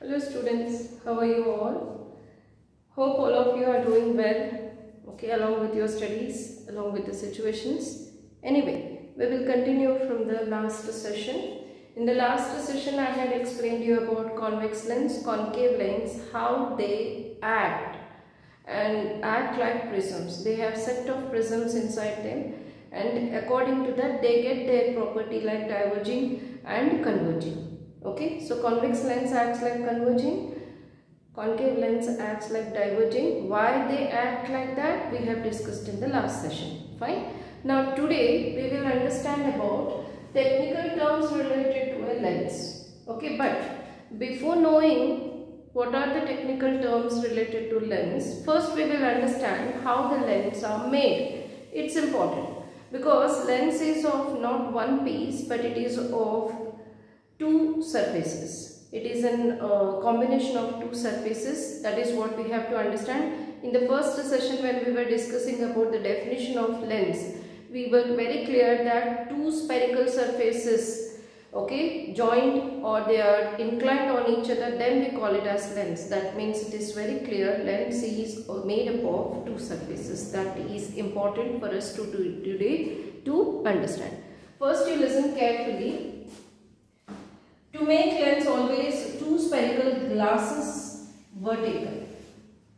Hello students, how are you all? Hope all of you are doing well, okay, along with your studies, along with the situations. Anyway, we will continue from the last session. In the last session, I had explained you about convex lens, concave lens, how they act and act like prisms. They have set of prisms inside them and according to that they get their property like diverging and converging okay so convex lens acts like converging concave lens acts like diverging. Why they act like that? We have discussed in the last session. Fine. Now today we will understand about technical terms related to a lens. Okay but before knowing what are the technical terms related to lens first we will understand how the lens are made. It's important because lens is of not one piece but it is of two surfaces. It is a uh, combination of two surfaces. That is what we have to understand. In the first session when we were discussing about the definition of lens, we were very clear that two spherical surfaces okay joined or they are inclined on each other then we call it as lens. That means it is very clear lens is made up of two surfaces. That is important for us to do today to understand. First you listen carefully to make lens always two spherical glasses were taken.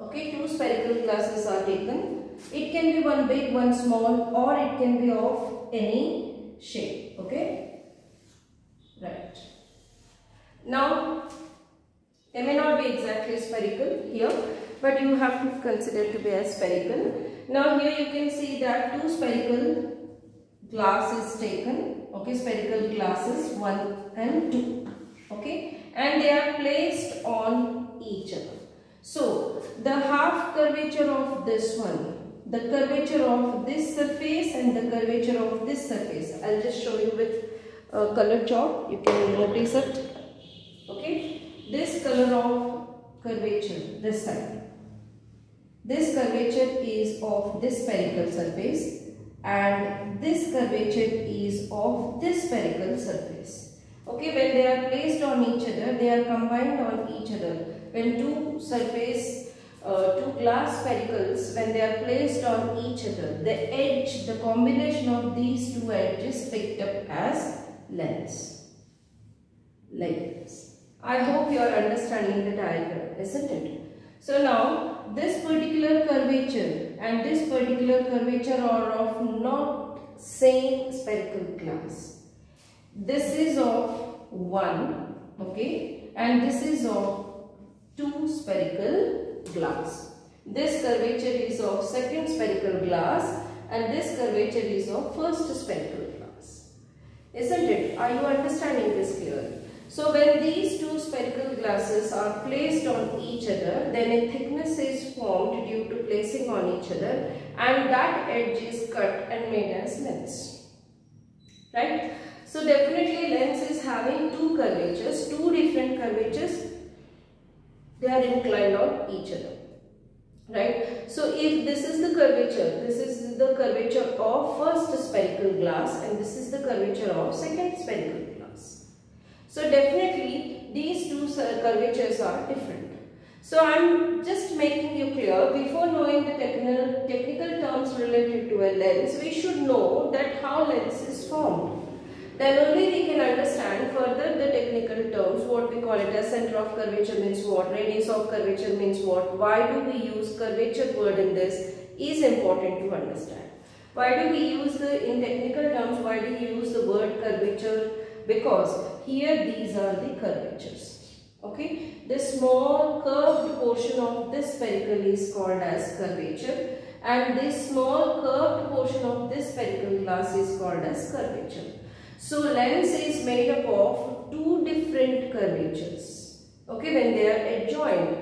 Okay, two spherical glasses are taken. It can be one big, one small or it can be of any shape. Okay, right. Now, they may not be exactly spherical here but you have to consider to be as spherical. Now here you can see that two spherical glass is taken. Okay, spherical glasses 1 and 2 okay and they are placed on each other. So the half curvature of this one, the curvature of this surface and the curvature of this surface. I'll just show you with a color chalk. You can notice it. Okay. This color of curvature, this side. This curvature is of this spherical surface and this curvature is of this spherical surface. Okay, when they are placed on each other, they are combined on each other. When two surface, uh, two glass sphericals, when they are placed on each other, the edge, the combination of these two edges picked up as lens. Like this. I hope you are understanding the diagram, isn't it? So now, this particular curvature and this particular curvature are of not same spherical glass this is of 1 okay and this is of 2 spherical glass. This curvature is of second spherical glass and this curvature is of first spherical glass. Isn't it? Are you understanding this clearly? So when these two spherical glasses are placed on each other, then a thickness is formed due to placing on each other and that edge is cut and made as lens. Right? So definitely lens is having two curvatures, two different curvatures. They are inclined on each other. Right. So if this is the curvature, this is the curvature of first spherical glass and this is the curvature of second spherical glass. So definitely these two uh, curvatures are different. So I am just making you clear before knowing the technical, technical terms related to a lens, we should know that how lens is formed. Then only we can understand further the technical terms, what we call it as center of curvature means what, radius of curvature means what, why do we use curvature word in this is important to understand. Why do we use the, in technical terms, why do we use the word curvature? Because here these are the curvatures. Okay, the small curved portion of this spherical is called as curvature and this small curved portion of this spherical glass is called as curvature. So lens is made up of two different curvatures. Okay, when they are adjoined,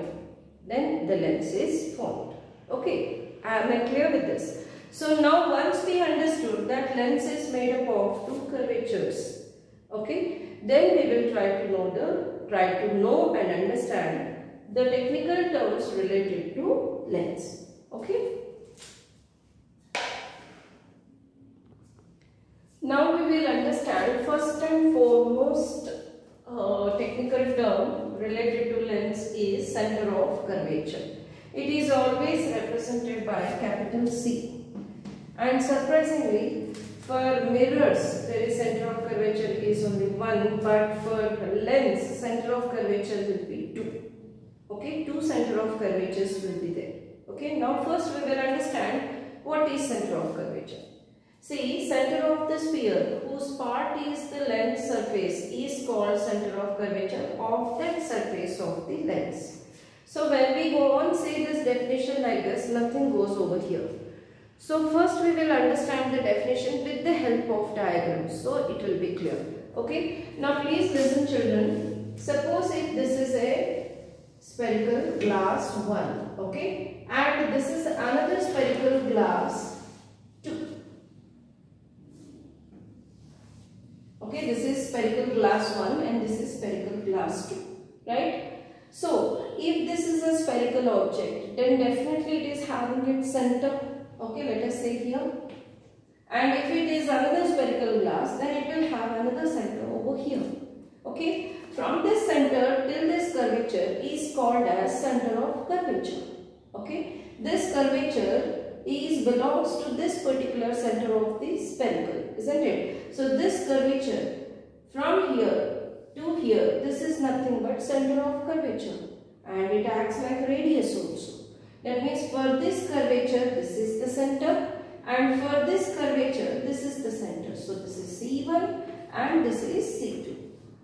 then the lens is formed. Okay, am I clear with this? So now once we understood that lens is made up of two curvatures, okay, then we will try to know the try to know and understand the technical terms related to lens. Okay. Now we will understand first foremost uh, technical term related to lens is center of curvature. It is always represented by capital C. And surprisingly, for mirrors, there is center of curvature is only 1, but for lens, center of curvature will be 2. Okay, two center of curvatures will be there. Okay, now first we will understand what is center of curvature. See, center of the sphere whose part is the lens surface is called center of curvature of that surface of the lens. So when we go on say this definition like this, nothing goes over here. So first we will understand the definition with the help of diagrams. So it will be clear. Okay. Now please listen children. Suppose if this is a spherical glass 1. Okay. And this is another spherical glass glass 1 and this is spherical glass 2. Right. So, if this is a spherical object, then definitely it is having its center. Okay, let us say here. And if it is another spherical glass, then it will have another center over here. Okay, from this center till this curvature is called as center of curvature. Okay, this curvature is belongs to this particular center of the spherical, isn't it? So, this curvature from here to here, this is nothing but center of curvature and it acts like radius also. That means for this curvature, this is the center and for this curvature, this is the center. So this is C1 and this is C2.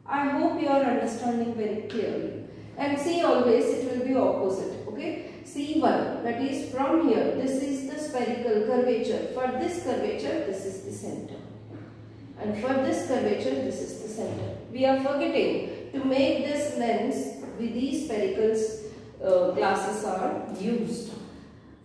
I hope you are understanding very clearly. And see always it will be opposite. Okay. C1 that is from here, this is the spherical curvature. For this curvature, this is the center. And for this curvature, this is center. We are forgetting to make this lens with these spherical uh, glasses are used.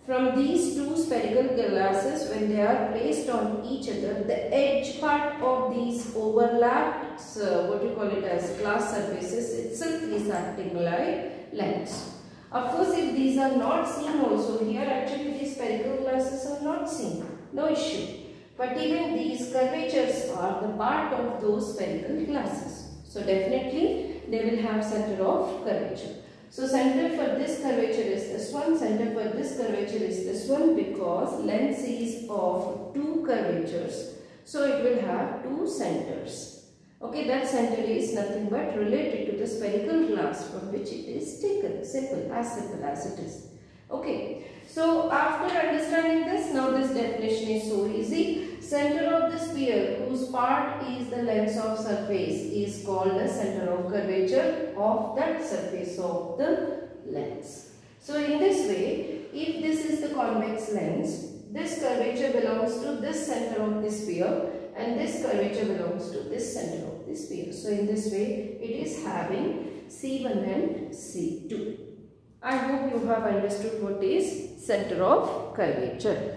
From these two spherical glasses, when they are placed on each other, the edge part of these overlapped, uh, what you call it as glass surfaces itself is acting like lens. Of course, if these are not seen also, here actually these spherical glasses are not seen. No issue. But even these curvatures are the part of those spherical glasses. So definitely they will have center of curvature. So center for this curvature is this one, center for this curvature is this one because lens is of two curvatures. So it will have two centers. Okay, that center is nothing but related to the spherical glass from which it is taken. Simple, as simple as it is. Okay, so after understanding this, now this definition is so easy. Center of the sphere whose part is the lens of surface is called the center of curvature of that surface of the lens. So in this way, if this is the convex lens, this curvature belongs to this center of the sphere and this curvature belongs to this center of the sphere. So in this way, it is having C1 and C2. I hope you have understood what is center of curvature.